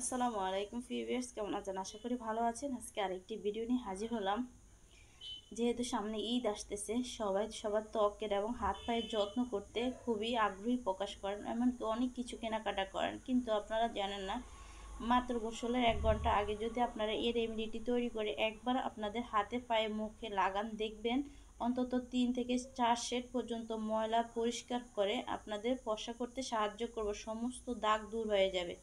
আসসালামু আলাইকুম ফিভিয়ার্স কেমন আছেন? আশা করি ভালো আছেন। আজকে আরেকটি ভিডিও নিয়ে হাজির হলাম। যেহেতু সামনে ঈদ আসতেছে, সবাই সবার ত্বকের এবং হাত পায়ের যত্ন করতে খুবই আগ্রহী প্রকাশ করেন, এমনকি অনেক কিছু কেনাকাটা করেন। কিন্তু আপনারা জানেন না, মাত্র গোসলের এক ঘণ্টা আগে যদি আপনারা এই রেমেডিটি তৈরি করে একবার আপনাদের হাতে পায়ে মুখে লাগান, দেখবেন অন্তত তিন থেকে চার সেট পর্যন্ত ময়লা পরিষ্কার করে আপনাদের ফসা করতে সাহায্য করব। সমস্ত দাগ দূর হয়ে যাবে।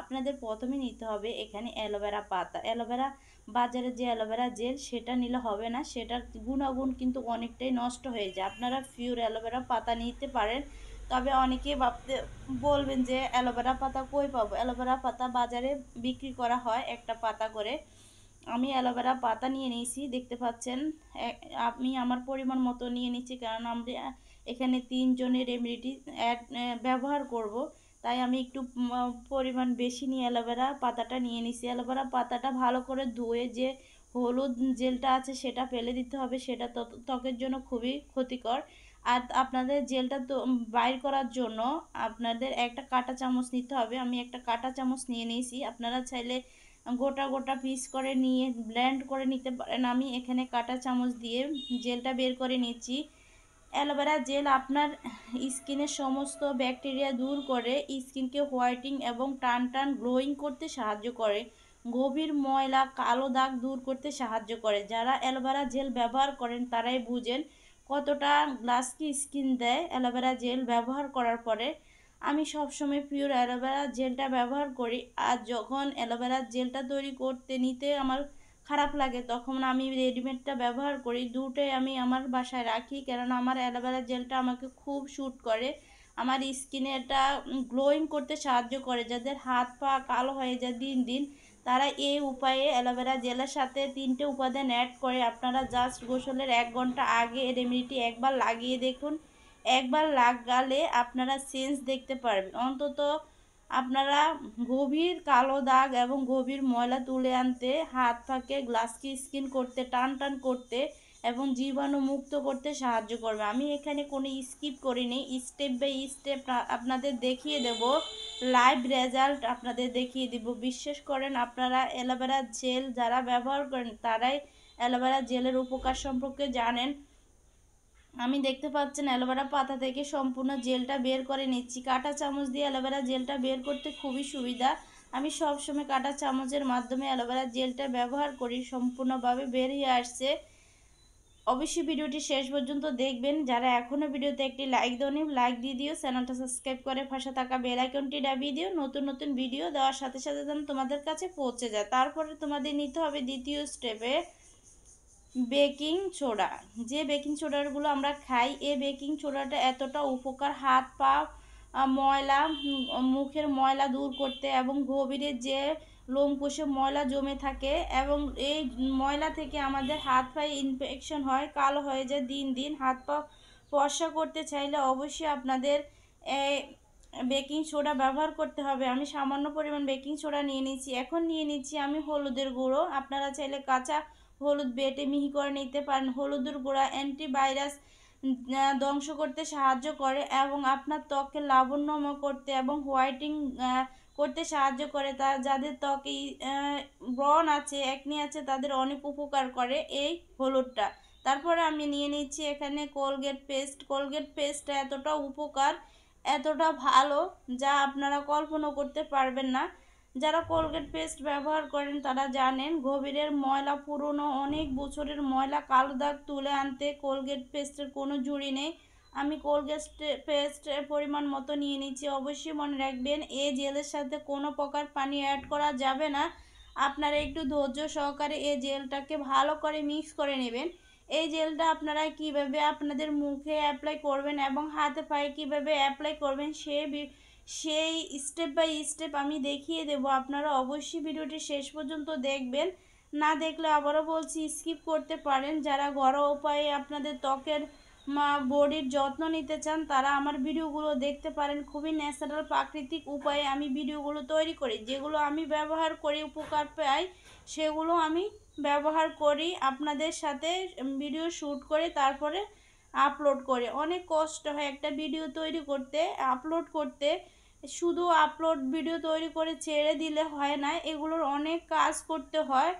আপনাদের প্রথমে নিতে হবে এখানে অ্যালোভেরা পাতা। অ্যালোভেরা বাজারে যে অ্যালোভেরা জেল, সেটা নিলে হবে না। সেটার গুণাগুণ কিন্তু অনেকটাই নষ্ট হয়ে যায়। আপনারা পিওর অ্যালোভেরা পাতা নিতে পারেন। তবে অনেকে ভাবতে, বলবেন যে অ্যালোভেরা পাতা কই পাবো? অ্যালোভেরা পাতা বাজারে বিক্রি করা হয় একটা পাতা করে। আমি অ্যালোভেরা পাতা নিয়ে নিয়েছি, দেখতে পাচ্ছেন। আমি আমার পরিমাণ মতো নিয়ে নিচ্ছি, কারণ আমরা এখানে তিনজনের রেমেডিটি ব্যবহার করব। তাই আমি একটু পরিমাণ বেশি নিয়ে অ্যালোভেরা পাতাটা নিয়ে নিছি। অ্যালোভেরা পাতাটা ভালো করে ধুয়ে যে হলুদ জেলটা আছে সেটা ফেলে দিতে হবে, সেটা ত্বকের জন্য খুবই ক্ষতিকর। আর আপনাদের জেলটা তো বাইর করার জন্য আপনাদের একটা কাঁটা চামচ নিতে হবে। আমি একটা কাঁটা চামচ নিয়ে নিয়েছি। আপনারা চাইলে গোটা গোটা পিস করে নিয়ে, ব্লেন্ড করে নিতে পারেন। আমি এখানে কাঁটা চামচ দিয়ে জেলটা বের করে নিচ্ছি। অ্যালোভেরা জেল আপনার স্কিনের সমস্ত ব্যাকটেরিয়া দূর করে, স্কিনকে হোয়াইটিং এবং টান টান গ্লোয়িং করতে সাহায্য করে, গভীর ময়লা, কালো দাগ দূর করতে সাহায্য করে। যারা অ্যালোভেরা জেল ব্যবহার করেন, তারাই বুঝেন কতটা গ্লাসকি স্কিন দেয় অ্যালোভেরা জেল ব্যবহার করার পরে। আমি সবসময় পিওর অ্যালোভেরা জেলটা ব্যবহার করি। আর যখন অ্যালোভেরা জেলটা তৈরি করতে নিতে আমার খারাপ লাগে, তখন আমি রেডিমেডটা ব্যবহার করি। দুটোই আমি আমার বাসায় রাখি, কেননা আমার অ্যালোভেরা জেলটা আমাকে খুব শ্যুট করে। আমার স্কিনে এটা গ্লোয়িং করতে সাহায্য করে, যাদের হাত পা কালো হয়ে যায় দিন দিন, তারা এই উপায়ে অ্যালোভেরা জেলের সাথে তিনটে উপাদান অ্যাড করে। আপনারা জাস্ট গোসলের এক ঘণ্টা আগে রেমেডিটি একবার লাগিয়ে দেখুন। একবার লাগালে আপনারা সেন্স দেখতে পারবেন। অন্তত আপনারা গভীর কালো দাগ এবং গভীর ময়লা তুলে আনতে, হাত ফাঁকে গ্লাসকে স্কিন করতে, টান টান করতে এবং জীবাণু মুক্ত করতে সাহায্য করবে। আমি এখানে কোনো স্কিপ করিনি, স্টেপ বাই স্টেপ আপনাদের দেখিয়ে দেব। লাইভ রেজাল্ট আপনাদের দেখিয়ে দিব। বিশ্বাস করেন আপনারা অ্যালোভেরা জেল যারা ব্যবহার করেন, তারাই অ্যালোভেরা জেলের উপকার সম্পর্কে জানেন। আমি দেখতে পাচ্ছেন অ্যালোভেরা পাতা থেকে সম্পূর্ণ জেলটা বের করে নিচ্ছি। কাটা চামচ দিয়ে অ্যালোভেরা জেলটা বের করতে খুবই সুবিধা। আমি সবসময় কাটা চামচের মাধ্যমে অ্যালোভেরা জেলটা ব্যবহার করি, সম্পূর্ণভাবে বেরিয়ে আসছে। অবশ্যই ভিডিওটি শেষ পর্যন্ত দেখবেন। যারা এখনও ভিডিওতে একটি লাইক দেওনি, লাইক দিয়ে দিও। চ্যানেলটা সাবস্ক্রাইব করে পাশে থাকা বেল আইকনটি ডাবিয়ে দিও। নতুন নতুন ভিডিও দেওয়ার সাথে সাথে যেন তোমাদের কাছে পৌঁছে যায়। তারপরে তোমাদের নিতে হবে দ্বিতীয় স্টেপে বেকিং সোডা। যে বেকিং সোডাগুলো আমরা খাই এই বেকিং সোডাটা এতটা উপকার হাত, পা ময়লা মুখের ময়লা দূর করতে এবং গভীরে যে লোম লোমকোষে ময়লা জমে থাকে এবং এই ময়লা থেকে আমাদের হাত পায়ে ইনফেকশন হয়, কালো হয়ে যায় দিন দিন, হাত পা ফর্সা করতে চাইলে অবশ্যই আপনাদের বেকিং সোডা ব্যবহার করতে হবে। আমি সামান্য পরিমাণ বেকিং সোডা নিয়ে নিচ্ছি এখন নিয়ে নিচ্ছি আমি হলুদের গুঁড়ো। আপনারা চাইলে কাঁচা হলুদ বেটে মিহি করে নিতে পারেন। হলুদের গুঁড়া অ্যান্টিভাইরাস ধ্বংস করতে সাহায্য করে এবং আপনার ত্বককে লাবণ্যময় করতে এবং হোয়াইটিং করতে সাহায্য করে। তা যাদের ত্বকে ব্রণ আছে, একনি আছে, তাদের অনেক উপকার করে এই হলুদটা। তারপরে আমি নিয়ে নিচ্ছি এখানে কোলগেট পেস্ট। কোলগেট পেস্টটা এতটা উপকার, এতটা ভালো, যা আপনারা কল্পনা করতে পারবেন না। যারা কোলগেট পেস্ট ব্যবহার করেন, তারা জানেন গভীরের ময়লা পুরনো অনেক বছরের ময়লা কালো দাগ তুলে আনতে কোলগেট পেস্টের কোনো জুড়ি নেই। আমি কোলগেট পেস্টের পরিমাণ মতো নিয়ে নিচ্ছি। অবশ্যই মনে রাখবেন এই জেলের সাথে কোনো প্রকার পানি অ্যাড করা যাবে না। আপনারা একটু ধৈর্য সহকারে এই জেলটাকে ভালো করে মিক্স করে নেবেন। এই জেলটা আপনারা কীভাবে আপনাদের মুখে অ্যাপ্লাই করবেন এবং হাতে পায়ে কীভাবে অ্যাপ্লাই করবেন, সে সেই স্টেপ বাই স্টেপ আমি দেখিয়ে দেব। আপনারা অবশ্যই ভিডিওটি শেষ পর্যন্ত দেখবেন। না দেখলে আবারও বলছি স্কিপ করতে পারেন। যারা ঘরোয়া উপায়ে আপনাদের ত্বকের বডির যত্ন নিতে চান, তারা আমার ভিডিওগুলো দেখতে পারেন। খুবই ন্যাচারাল প্রাকৃতিক উপায়ে আমি ভিডিওগুলো তৈরি করি। যেগুলো আমি ব্যবহার করি, উপকার পাই, সেগুলো আমি ব্যবহার করি, আপনাদের সাথে ভিডিও শ্যুট করে, তারপরে আপলোড করে। অনেক কষ্ট হয় একটা ভিডিও তৈরি করতে আপলোড করতে। শুধু আপলোড ভিডিও তৈরি করে ছেড়ে দিলে হয় না, এগুলোর অনেক কাজ করতে হয়।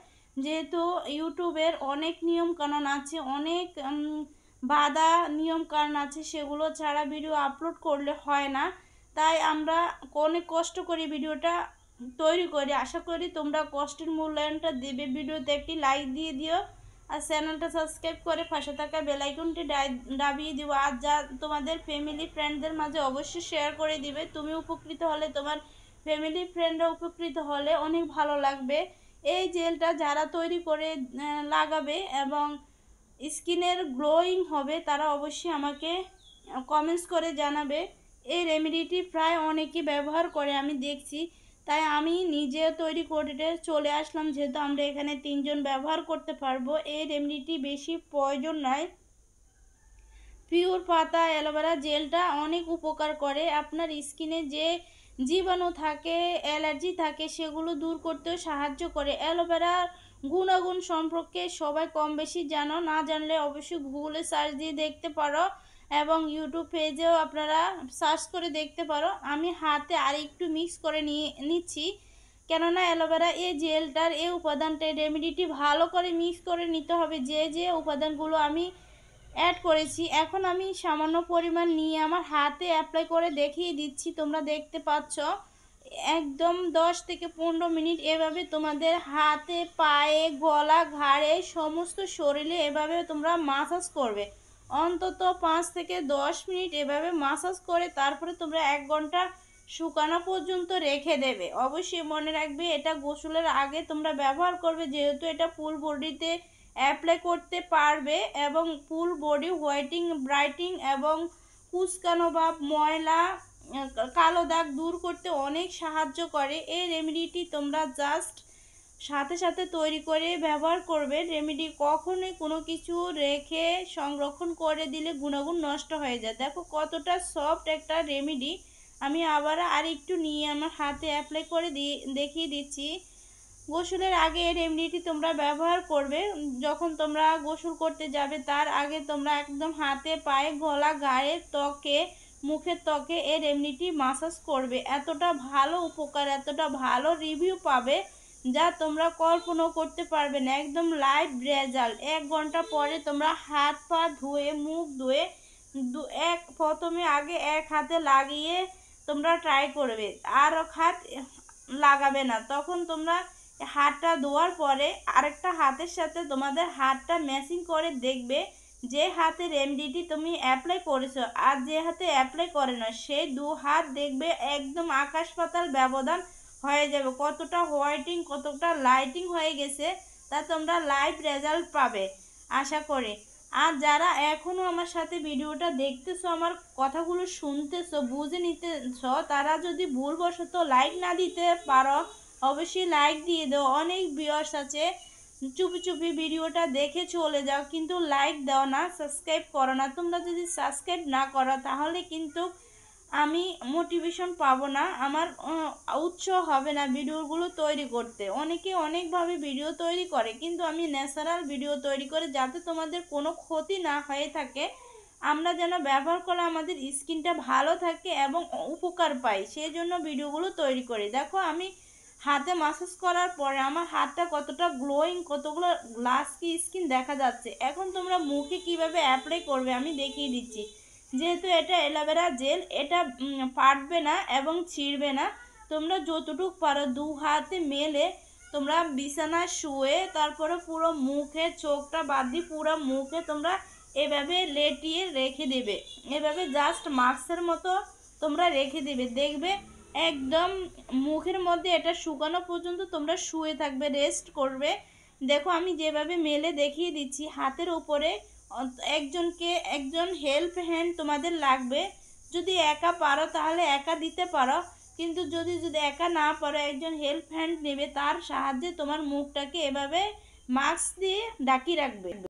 যেহেতু ইউটিউবের অনেক নিয়মকানুন আছে, অনেক বাধা নিয়মকানুন আছে, সেগুলো ছাড়া ভিডিও আপলোড করলে হয় না। তাই আমরা অনেক কষ্ট করে ভিডিওটা তৈরি করি। আশা করি তোমরা কষ্টের মূল্যায়নটা দেবে। ভিডিওতে একটি লাইক দিয়ে দিও। আর চ্যানেলটা সাবস্ক্রাইব করে পাশে থাকা বেলাইকনটি দাবিয়ে দিব আর যা তোমাদের ফ্যামিলি ফ্রেন্ডদের মাঝে অবশ্যই শেয়ার করে দিবে। তুমি উপকৃত হলে তোমার ফ্যামিলি ফ্রেন্ডরা উপকৃত হলে অনেক ভালো লাগবে। এই জেলটা যারা তৈরি করে লাগাবে এবং স্কিনের গ্লোয়িং হবে, তারা অবশ্যই আমাকে কমেন্টস করে জানাবে। এই রেমেডিটি প্রায় অনেকেই ব্যবহার করে, আমি দেখছি। তাই আমি নিজে তৈরি করে চলে আসলাম, যেহেতু আমরা এখানে তিনজন ব্যবহার করতে পারব। এই রেমেডিটি বেশি প্রয়োজন নয়। পিওর পাতা, অ্যালোভেরা জেলটা অনেক উপকার করে। আপনার স্কিনে যে জীবাণু থাকে, অ্যালার্জি থাকে, সেগুলো দূর করতেও সাহায্য করে। অ্যালোভেরার গুণাগুণ সম্পর্কে সবাই কম বেশি জানো। না জানলে অবশ্যই গুগলে সার্চ দিয়ে দেখতে পারো। এবং ইউটিউব পেজেও আপনারা সার্চ করে দেখতে পারো। আমি হাতে আর একটু মিক্স করে নিয়ে নিচ্ছি। কেননা অ্যালোভেরা এই জেলটার এই উপাদানটা রেমেডিটি ভালো করে মিক্স করে নিতে হবে। যে যে উপাদানগুলো আমি অ্যাড করেছি, এখন আমি সামান্য পরিমাণ নিয়ে আমার হাতে অ্যাপ্লাই করে দেখিয়ে দিচ্ছি। তোমরা দেখতে পাচ্ছ, একদম দশ থেকে পনেরো মিনিট এভাবে তোমাদের হাতে, পায়ে, গলা, ঘাড়ে, সমস্ত শরীরে এভাবে তোমরা মাসাজ করবে। অন্তত পাঁচ থেকে দশ মিনিট এভাবে মাসাজ করে তারপরে তোমরা এক ঘণ্টা শুকানো পর্যন্ত রেখে দেবে। অবশ্যই মনে রাখবে এটা গোসলের আগে তোমরা ব্যবহার করবে, যেহেতু এটা ফুল বডিতে অ্যাপ্লাই করতে পারবে এবং ফুল বডি হোয়াইটিং ব্রাইটিং এবং কুচকানো বা ময়লা কালো দাগ দূর করতে অনেক সাহায্য করে। এই রেমেডিটি তোমরা জাস্ট সাথে সাথে তৈরি করে ব্যবহার করবে। রেমেডি কখনোই কোনো কিছু রেখে সংরক্ষণ করে দিলে গুণাগুণ নষ্ট হয়ে যায়। দেখো কতটা সফট একটা রেমেডি আমি আবার আর একটু নিয়ে আমার হাতে অ্যাপ্লাই করে দিয়ে, দেখিয়ে দিচ্ছি। গোসলের আগে এই রেমেডিটি তোমরা ব্যবহার করবে। যখন তোমরা গোসল করতে যাবে, তার আগে তোমরা একদম হাতে পায়ে, গলা, গায়ে ত্বকে, মুখের ত্বকে এই রেমেডিটি মাসাজ করবে। এতটা ভালো উপকার, এতটা ভালো রিভিউ পাবে। যা তোমরা কল্পনাও করতে পারবে না। একদম লাইভ রেজাল্ট এক ঘণ্টা পরে তোমরা হাত পা ধুয়ে, মুখ ধুয়ে এক, প্রথমে আগে এক হাতে লাগিয়ে তোমরা ট্রাই করবে। আর হাত লাগাবে না। তখন তোমরা হাতটা ধোয়ার পরে আরেকটা হাতের সাথে তোমাদের হাতটা ম্যাচিং করে দেখবে যে হাতে রেমডিটি তুমি অ্যাপ্লাই করেছ আর যে হাতে অ্যাপ্লাই করে না, সেই দু হাত দেখবে একদম আকাশ পাতাল ব্যবধান হয়ে যাবে। কতটা হোয়াইটিং কতটা লাইটিং হয়ে গেছে, তা তোমরা লাইভ রেজাল্ট পাবে, আশা করে। আর যারা এখনও আমার সাথে ভিডিওটা দেখতেছো, আমার কথাগুলো শুনতেছো, বুঝে নিতেছ, তারা যদি ভুলবশত লাইক না দিতে পারো, অবশ্যই লাইক দিয়ে দাও। অনেক ভিউয়ার্স আছে, চুপি চুপি ভিডিওটা দেখে চলে যাও, কিন্তু লাইক দাও না সাবস্ক্রাইব করো না। তোমরা যদি সাবস্ক্রাইব না করো, তাহলে কিন্তু আমি মোটিভেশন পাবো না, আমার উৎসাহ হবে না ভিডিওগুলো তৈরি করতে। অনেকে অনেকভাবে ভিডিও তৈরি করে, কিন্তু আমি ন্যাচারাল ভিডিও তৈরি করে যাতে তোমাদের কোনো ক্ষতি না হয়ে থাকে, আমরা যেন ব্যবহার করে আমাদের স্কিনটা ভালো থাকে এবং উপকার পাই, সেই জন্য ভিডিওগুলো তৈরি করি। দেখো, আমি হাতে মাসাজ করার পরে আমার হাতটা কতটা গ্লোয়িং কতগুলো গ্লাস কি স্কিন দেখা যাচ্ছে। এখন তোমরা মুখে কীভাবে অ্যাপ্লাই করবে আমি দেখিয়ে দিচ্ছি। যেহেতু এটা অ্যালোভেরা জেল, এটা ফাটবে না এবং ছিঁড়বে না। তোমরা যতটুক পারো দু হাতে মেলে, তোমরা বিছানায় শুয়ে, তারপরে পুরো মুখে, চোখটা বাদ দিয়ে পুরো মুখে তোমরা এভাবে লেটিয়ে রেখে দেবে। এভাবে জাস্ট মাস্কের মতো তোমরা রেখে দেবে। দেখবে একদম মুখের মধ্যে এটা শুকানো পর্যন্ত তোমরা শুয়ে থাকবে রেস্ট করবে। দেখো আমি যেভাবে মেলে দেখিয়ে দিচ্ছি, হাতের উপরে একজনকে, একজন হেল্প হ্যান্ড তোমাদের লাগবে। যদি একা পারো তাহলে একা দিতে পারো, কিন্তু যদি যদি একা না পারো, একজন হেল্প হ্যান্ড নেবে, তার সাহায্যে তোমার মুখটাকে এভাবে মাস্ক দিয়ে ডাকি রাখবে।